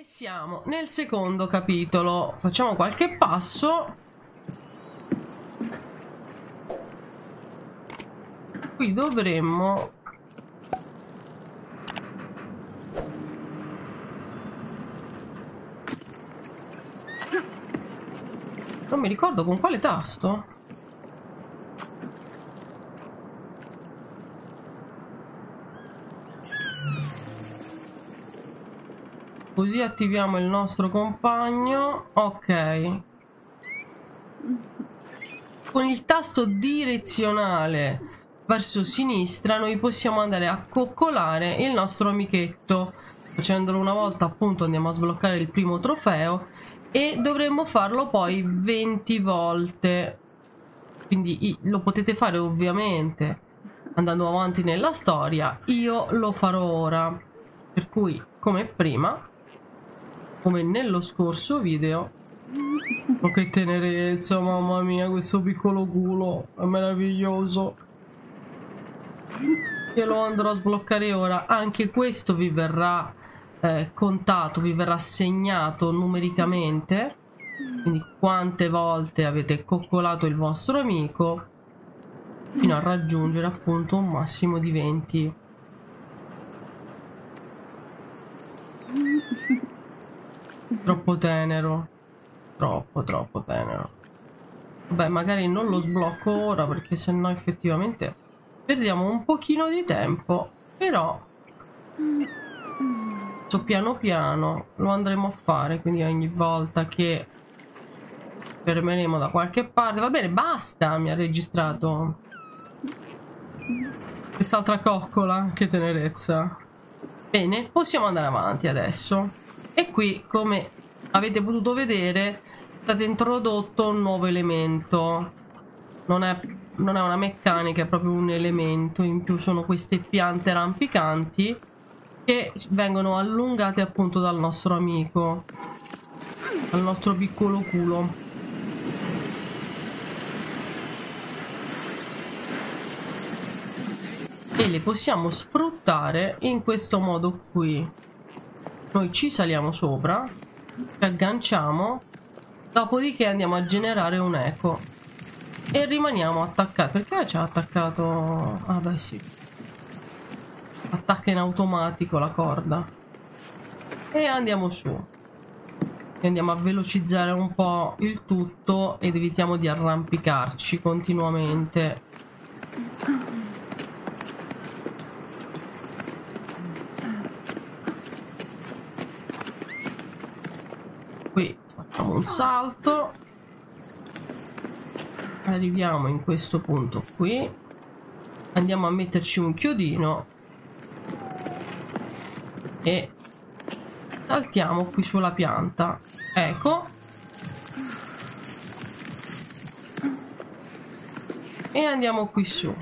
E siamo nel secondo capitolo. Facciamo qualche passo. Qui dovremmo... Non mi ricordo con quale tasto. Così attiviamo il nostro compagno. Ok. Con il tasto direzionale verso sinistra noi possiamo andare a coccolare il nostro amichetto. Facendolo una volta appunto andiamo a sbloccare il primo trofeo e dovremmo farlo poi 20 volte. Quindi lo potete fare ovviamente andando avanti nella storia. Io lo farò ora. Per cui come prima come nello scorso video. Oh che tenerezza mamma mia questo piccolo culo. È meraviglioso. Io lo andrò a sbloccare ora. Anche questo vi verrà eh, contato vi verrà segnato numericamente. Quindi quante volte avete coccolato il vostro amico fino a raggiungere appunto un massimo di 20 Troppo tenero. Troppo, troppo tenero. Beh, magari non lo sblocco ora perché sennò effettivamente perdiamo un pochino di tempo. Però so piano piano lo andremo a fare, quindi ogni volta che fermeremo da qualche parte. Va bene, basta, mi ha registrato. Quest'altra coccola, che tenerezza. Bene, possiamo andare avanti adesso. E qui, come avete potuto vedere, è stato introdotto un nuovo elemento. Non è, non è una meccanica, è proprio un elemento. In più sono queste piante rampicanti che vengono allungate appunto dal nostro amico. Dal nostro piccolo culo. E le possiamo sfruttare in questo modo qui noi ci saliamo sopra ci agganciamo dopodiché andiamo a generare un eco e rimaniamo attaccati. Perché ci ha attaccato? Ah beh sì. Attacca in automatico la corda. E andiamo su. E andiamo a velocizzare un po' il tutto ed evitiamo di arrampicarci continuamente facciamo un salto. Arriviamo in questo punto qui. Andiamo a metterci un chiodino. E saltiamo qui sulla pianta. Ecco. E andiamo qui su.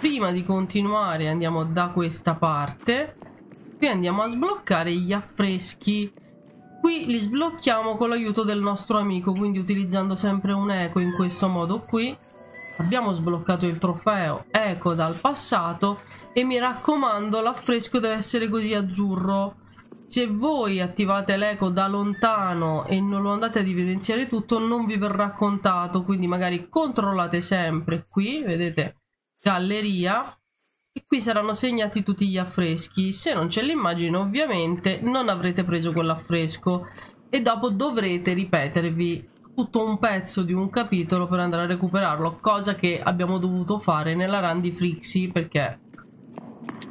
Prima di continuare andiamo da questa parte. Qui andiamo a sbloccare gli affreschi Qui li sblocchiamo con l'aiuto del nostro amico, quindi utilizzando sempre un eco in questo modo qui. Abbiamo sbloccato il trofeo eco dal passato e mi raccomando l'affresco deve essere così azzurro. Se voi attivate l'eco da lontano e non lo andate ad evidenziare tutto non vi verrà contato, quindi magari controllate sempre qui, vedete, galleria, e qui saranno segnati tutti gli affreschi. Se non c'è l'immagine ovviamente non avrete preso quell'affresco. E dopo dovrete ripetervi tutto un pezzo di un capitolo per andare a recuperarlo cosa che abbiamo dovuto fare nella run di Frixie perché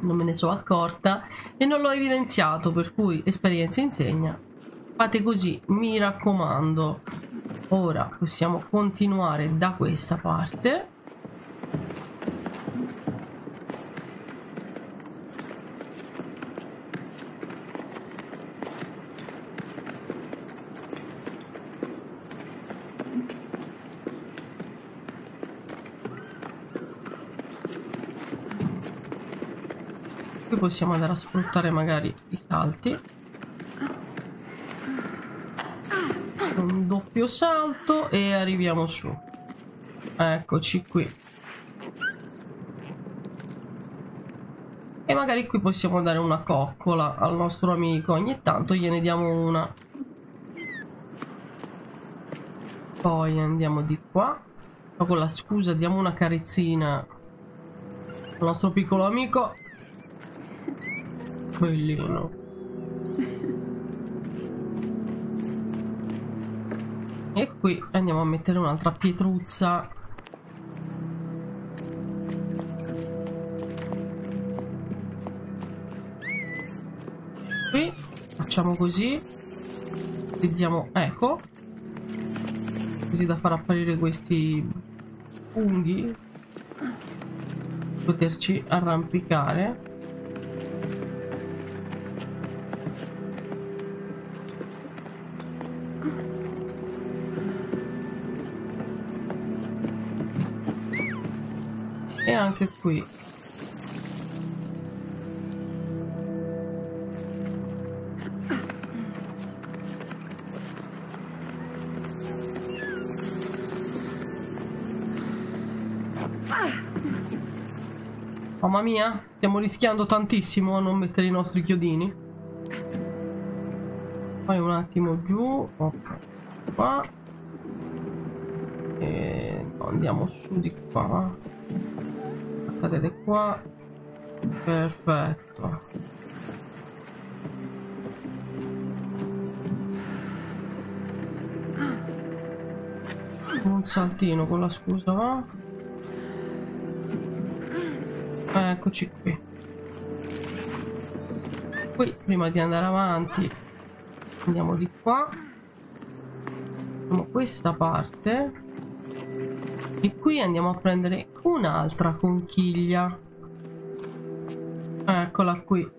non me ne sono accorta e non l'ho evidenziato per cui esperienza insegna. Fate così mi raccomando. Ora possiamo continuare da questa parte possiamo andare a sfruttare magari i salti. Un doppio salto e arriviamo su. Eccoci qui. E magari qui possiamo dare una coccola al nostro amico. Ogni tanto gliene diamo una. Poi andiamo di qua. Con la scusa diamo una carezzina al nostro piccolo amico bellino e qui andiamo a mettere un'altra pietruzza. Qui facciamo così. Utilizziamo eco così da far apparire questi funghi. Poterci arrampicare anche qui Mamma mia, stiamo rischiando tantissimo a non mettere i nostri chiodini. Poi un attimo giù. Ok. Qua. E andiamo su di qua. Cadete qua. Perfetto. Un saltino con la scusa va. eccoci qui poi prima di andare avanti andiamo di qua questa parte qui andiamo a prendere un'altra conchiglia. Eccola qui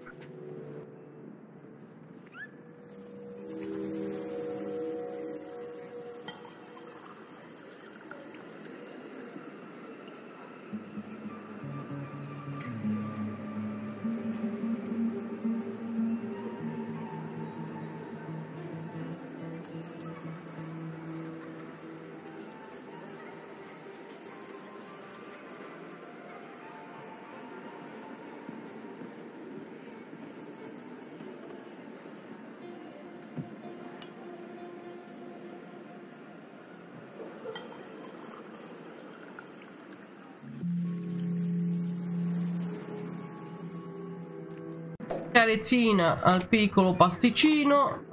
carezzina al piccolo pasticcino.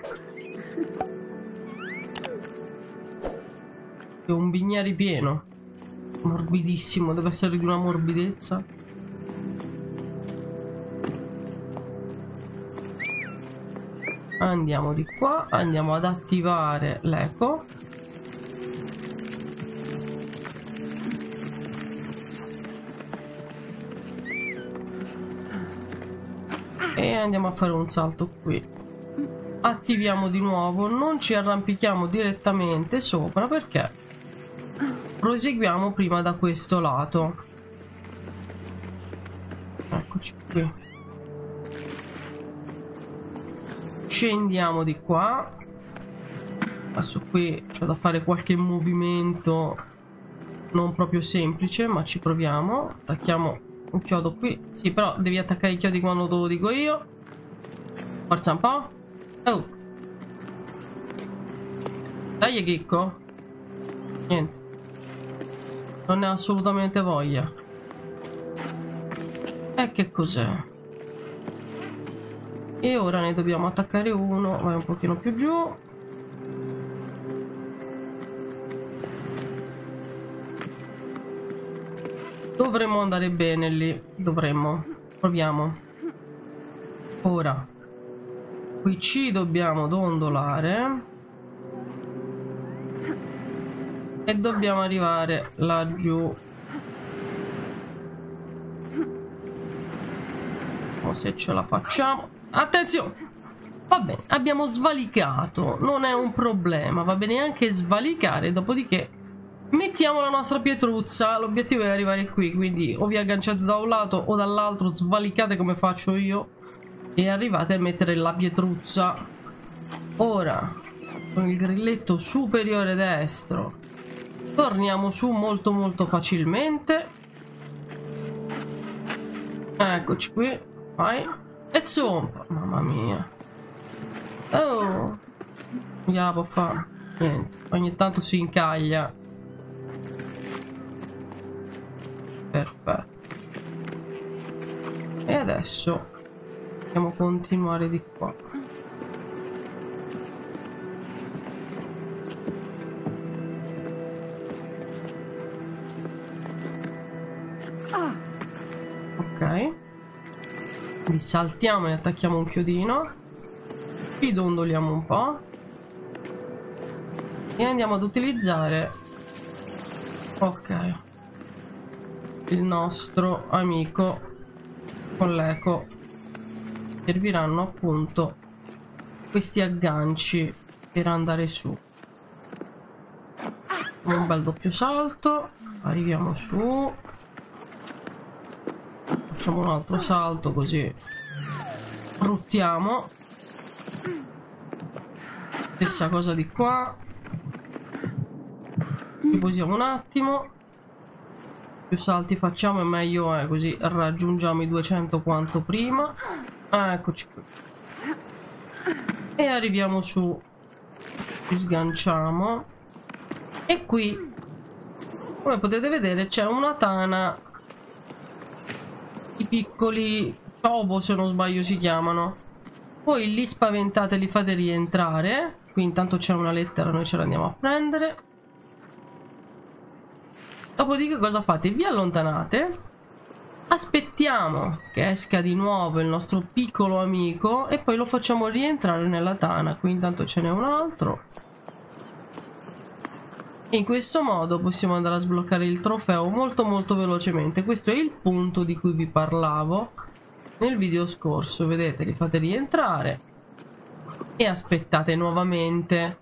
E un bignari pieno. Morbidissimo deve essere di una morbidezza. Andiamo di qua andiamo ad attivare l'eco andiamo a fare un salto qui. Attiviamo di nuovo. Non ci arrampichiamo direttamente sopra perché proseguiamo prima da questo lato. Eccoci qui. Scendiamo di qua. Adesso qui c'è da fare qualche movimento non proprio semplice ma ci proviamo. Attacchiamo un chiodo qui sì però devi attaccare i chiodi quando te lo dico io Forza un po'. Oh. Dai, chicco. Niente. Non ne ho assolutamente voglia. E che cos'è? E ora ne dobbiamo attaccare uno. Vai un pochino più giù. Dovremmo andare bene lì. Dovremmo. Proviamo. Ora. Qui ci dobbiamo dondolare. E dobbiamo arrivare laggiù. O se ce la facciamo. Attenzione! Va bene abbiamo svalicato. Non è un problema. Va bene anche svalicare dopodiché mettiamo la nostra pietruzza l'obiettivo è arrivare qui quindi o vi agganciate da un lato o dall'altro svalicate come faccio io e arrivate a mettere la pietruzza ora con il grilletto superiore destro torniamo su molto molto facilmente eccoci qui Vai. E zompa. Mamma mia. Oh. Ya può fare. Niente. Ogni tanto si incaglia. Perfetto. E adesso possiamo continuare di qua. Ok. Quindi saltiamo e attacchiamo un chiodino. Ci dondoliamo un po'. E andiamo ad utilizzare... Ok. Il nostro amico con l'eco. Serviranno appunto questi agganci per andare su. Un bel doppio salto. Arriviamo su facciamo un altro salto così ruttiamo stessa cosa di qua riposiamo un attimo più salti facciamo e meglio è così raggiungiamo i 200 quanto prima. Ah, eccoci qui. E arriviamo su. Sganciamo. E qui come potete vedere c'è una tana. I piccoli Chobo se non sbaglio si chiamano. Poi li spaventate li fate rientrare. Qui intanto c'è una lettera noi ce l'andiamo a prendere dopodiché cosa fate? vi allontanate. Aspettiamo che esca di nuovo il nostro piccolo amico e poi lo facciamo rientrare nella tana. Qui intanto ce n'è un altro. In questo modo possiamo andare a sbloccare il trofeo molto molto velocemente. Questo è il punto di cui vi parlavo nel video scorso. Vedete li fate rientrare e aspettate nuovamente.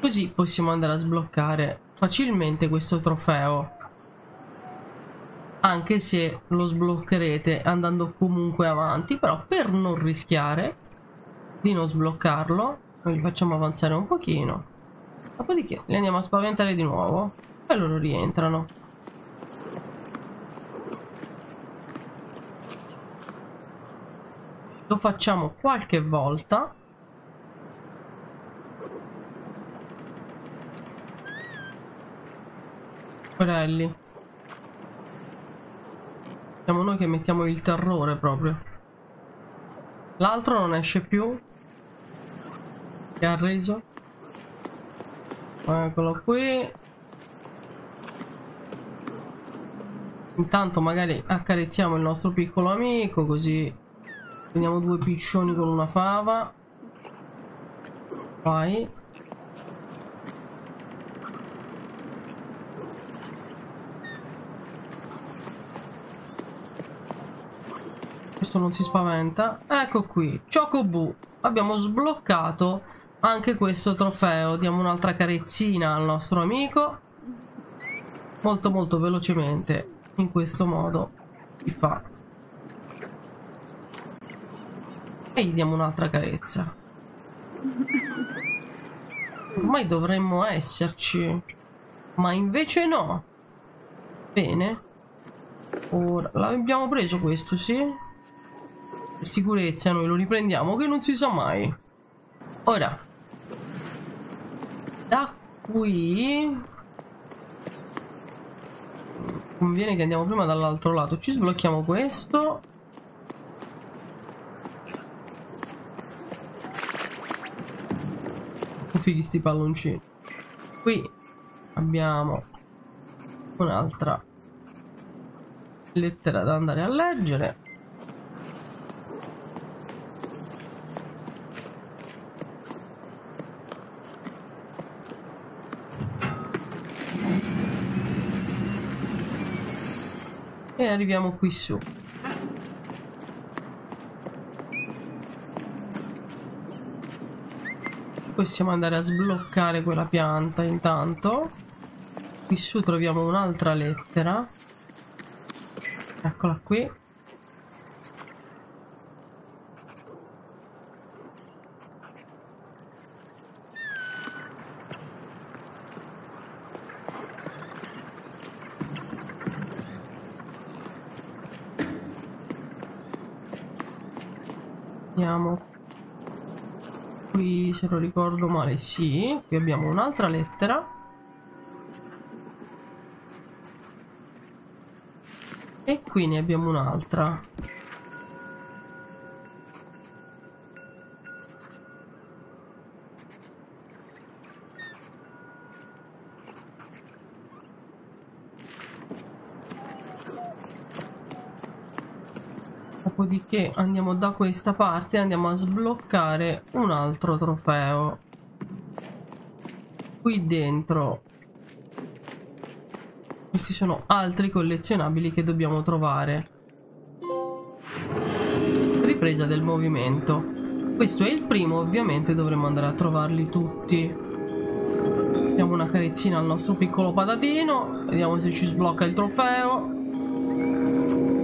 Così possiamo andare a sbloccare facilmente questo trofeo anche se lo sbloccherete andando comunque avanti però per non rischiare di non sbloccarlo li facciamo avanzare un pochino Dopodiché li andiamo a spaventare di nuovo e loro rientrano. Lo facciamo qualche volta. Porelli. Siamo noi che mettiamo il terrore proprio. L'altro non esce più. Che ha reso? eccolo qui intanto magari accarezziamo il nostro piccolo amico così prendiamo due piccioni con una fava vai questo non si spaventa. Ecco qui Chocobu abbiamo sbloccato anche questo trofeo. Diamo un'altra carezzina al nostro amico. Molto molto velocemente in questo modo si fa. E gli diamo un'altra carezza. Ormai dovremmo esserci. Ma invece no. Bene. Ora l'abbiamo preso questo sì sicurezza noi lo riprendiamo che non si sa mai. Ora da qui conviene che andiamo prima dall'altro lato. Ci sblocchiamo questo. Fighi sti palloncini. Qui abbiamo un'altra lettera da andare a leggere arriviamo qui su. Possiamo andare a sbloccare quella pianta intanto. Qui su troviamo un'altra lettera. Eccola qui Vediamo. Qui, se lo ricordo male, sì. Qui abbiamo un'altra lettera. E qui ne abbiamo un'altra. Dopodiché andiamo da questa parte e andiamo a sbloccare un altro trofeo. Qui dentro questi sono altri collezionabili che dobbiamo trovare. Ripresa del movimento. Questo è il primo ovviamente dovremo andare a trovarli tutti. Diamo una carezzina al nostro piccolo patatino vediamo se ci sblocca il trofeo.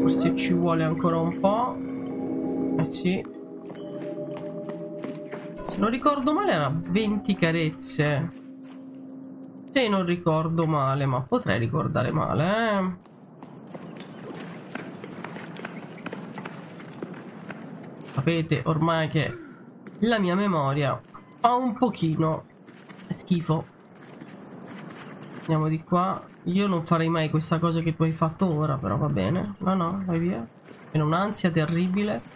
Forse ci vuole ancora un po'. Sì. Se non ricordo male era 20 carezze. Se non ricordo male, ma potrei ricordare male, eh. Sapete ormai che la mia memoria fa un pochino schifo. Andiamo di qua. Io non farei mai questa cosa che tu hai fatto ora, però va bene. No, no, vai via. In un'ansia terribile.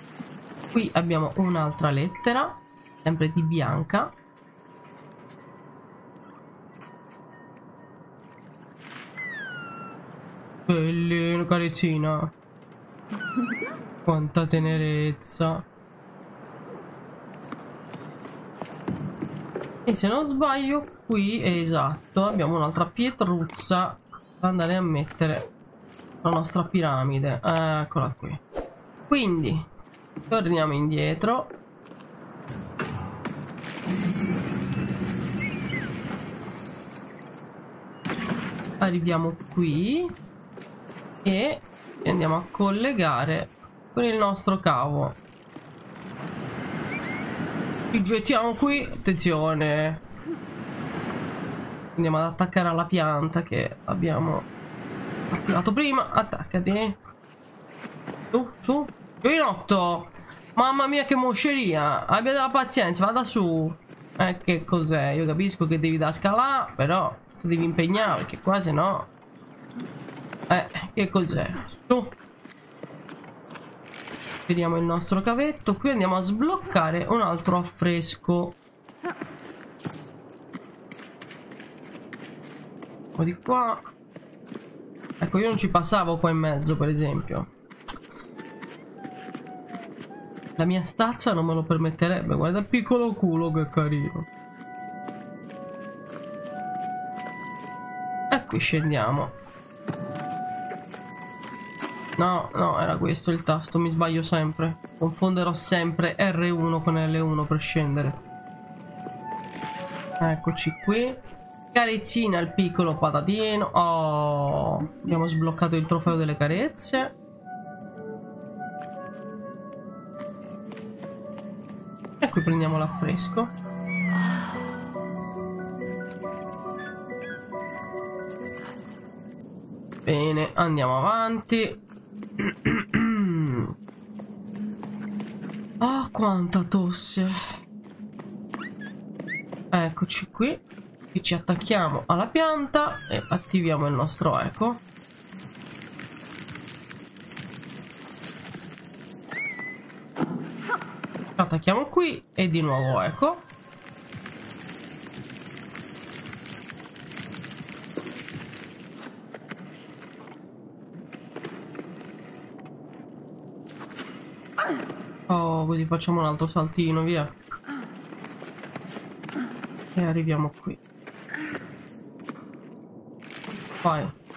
Qui abbiamo un'altra lettera, sempre di bianca. Bellino, carezzina. Quanta tenerezza. E se non sbaglio qui, esatto, abbiamo un'altra pietruzza da andare a mettere la nostra piramide. Eccola qui. Quindi, torniamo indietro. Arriviamo qui e andiamo a collegare con il nostro cavo ci gettiamo qui. Attenzione. Andiamo ad attaccare alla pianta che abbiamo attivato prima. Attaccati. Su, su. Giovinotto. Mamma mia che mosceria. Abbia della pazienza, vada su. Eh, che cos'è? Io capisco che devi da scalare, però ti devi impegnare perché qua se no... Eh, che cos'è? Su. Vediamo il nostro cavetto. Qui andiamo a sbloccare un altro affresco. Di qua. Ecco, io non ci passavo qua in mezzo, per esempio. La mia stazza non me lo permetterebbe. Guarda il piccolo culo che carino. E qui scendiamo. No, no, era questo il tasto, mi sbaglio sempre. Confonderò sempre R1 con L1 per scendere. Eccoci qui. Carezzina al piccolo patatino. Oh, abbiamo sbloccato il trofeo delle carezze. Qui prendiamo l'affresco. Bene, andiamo avanti. Oh, quanta tosse. Eccoci. Qui ci attacchiamo alla pianta e attiviamo il nostro eco. Attacchiamo qui e di nuovo eco. così facciamo un altro saltino, via. E arriviamo qui. Vai.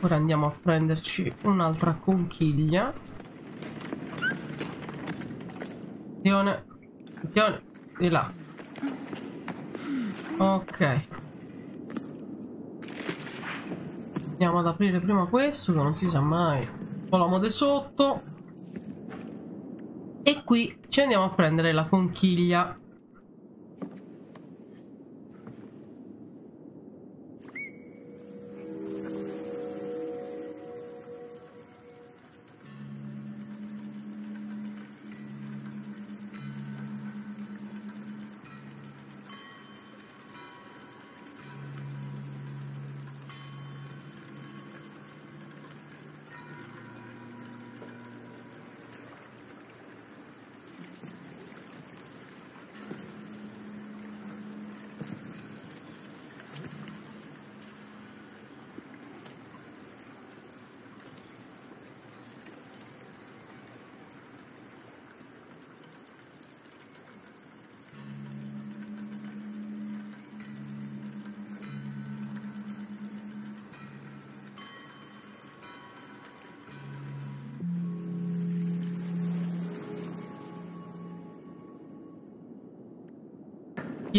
Ora andiamo a prenderci un'altra conchiglia. Attenzione. Attenzione. Di là. Ok. Andiamo ad aprire prima questo che non si sa mai. Volamo di sotto. E qui ci andiamo a prendere la conchiglia.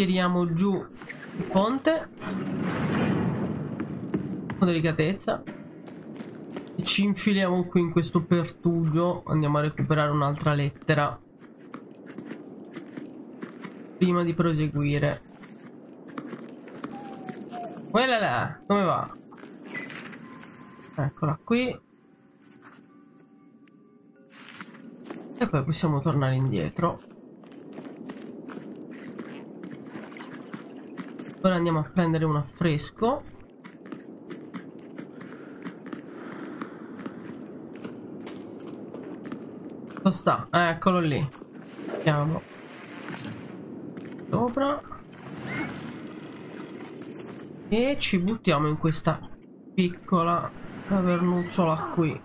Tiriamo giù il ponte. Con delicatezza. E ci infiliamo qui in questo pertugio. Andiamo a recuperare un'altra lettera. Prima di proseguire. Quella là come va? Eccola qui. E poi possiamo tornare indietro Ora andiamo a prendere un affresco. Sta? eccolo lì. Andiamo. Sopra. E ci buttiamo in questa piccola cavernuzzola qui.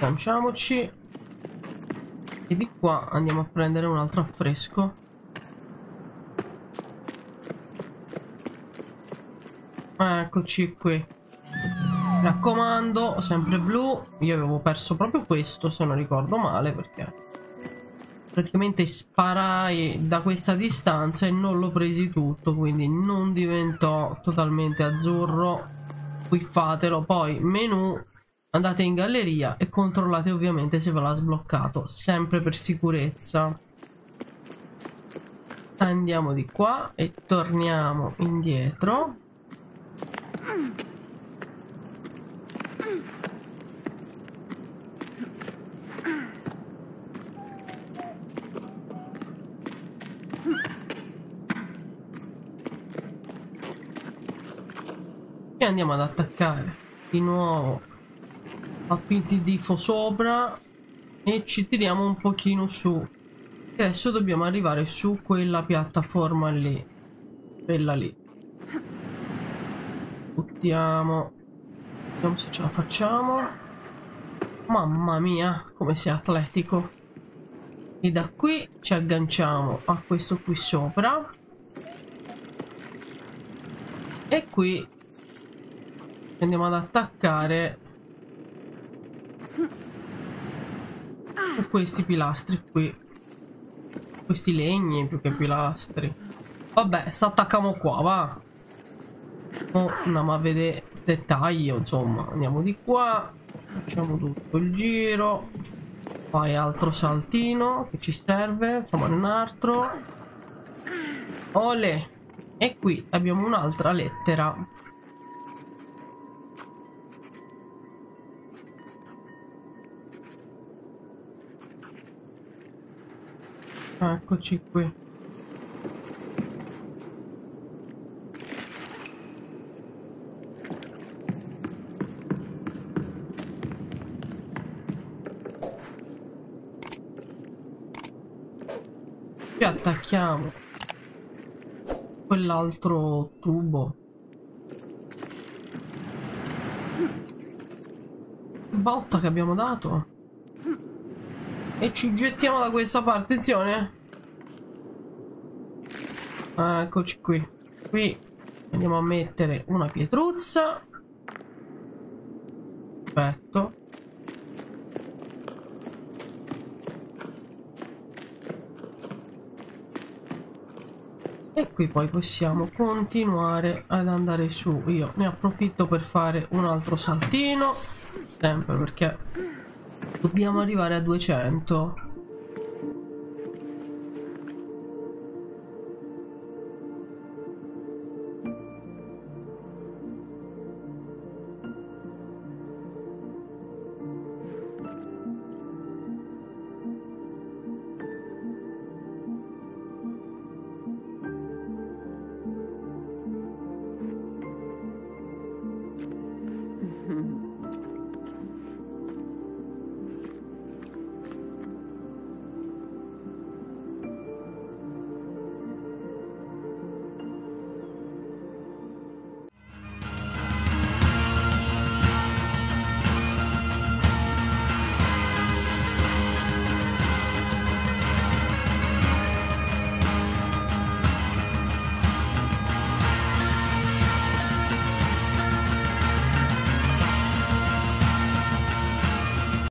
Lanciamoci. E di qua andiamo a prendere un altro affresco. Eccoci qui. Raccomando, sempre blu. Io avevo perso proprio questo, se non ricordo male, perché praticamente sparai da questa distanza e non l'ho presi tutto, quindi non diventò totalmente azzurro. Qui fatelo, poi menu andate in galleria e controllate ovviamente se ve l'ha sbloccato sempre per sicurezza. Andiamo di qua e torniamo indietro. E andiamo ad attaccare di nuovo appiti di sopra e ci tiriamo un pochino su. Adesso dobbiamo arrivare su quella piattaforma lì. Quella lì. Buttiamo. Vediamo se ce la facciamo. Mamma mia come sei atletico. E da qui ci agganciamo a questo qui sopra. E qui andiamo ad attaccare e questi pilastri qui. Questi legni più che pilastri. Vabbè attacchiamo qua va. Oh, andiamo a vedere dettaglio insomma. Andiamo di qua facciamo tutto il giro. Poi altro saltino che ci serve. Facciamo un altro. Ole e qui abbiamo un'altra lettera Eccoci qui. Ci attacchiamo quell'altro tubo. Botta che abbiamo dato. E ci gettiamo da questa parte, attenzione. Eccoci qui. Qui andiamo a mettere una pietruzza. Perfetto. e qui poi possiamo continuare ad andare su io ne approfitto per fare un altro saltino sempre perché dobbiamo arrivare a 200